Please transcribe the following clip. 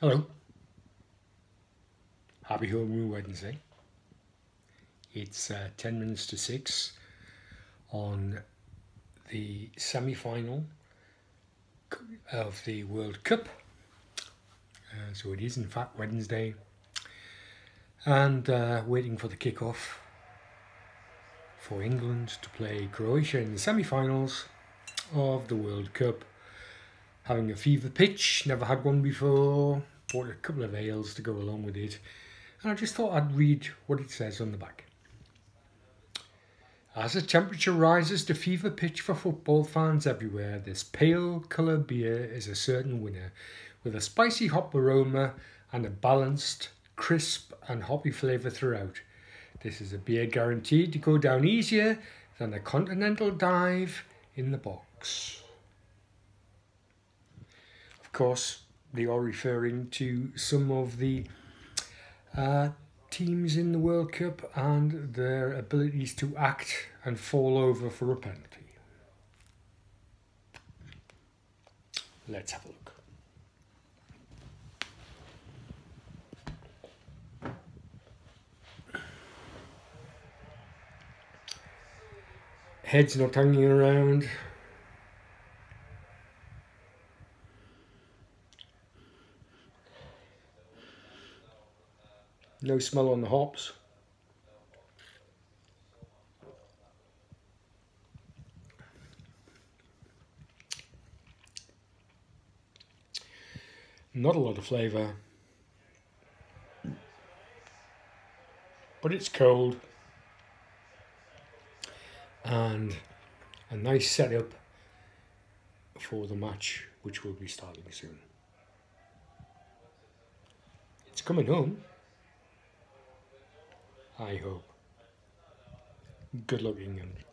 Hello. Happy Home Wednesday. It's uh, 10 minutes to 6 on the semi-final of the World Cup. Uh, so it is in fact Wednesday. And uh, waiting for the kick-off for England to play Croatia in the semi-finals of the World Cup having a fever pitch, never had one before, bought a couple of ales to go along with it, and I just thought I'd read what it says on the back. As the temperature rises to fever pitch for football fans everywhere, this pale colour beer is a certain winner, with a spicy hop aroma and a balanced, crisp and hoppy flavour throughout. This is a beer guaranteed to go down easier than a continental dive in the box course, they are referring to some of the uh, teams in the World Cup and their abilities to act and fall over for a penalty. Let's have a look. Heads not hanging around. No smell on the hops. Not a lot of flavour. But it's cold. And a nice setup for the match which will be starting soon. It's coming home. I hope. Good luck, England.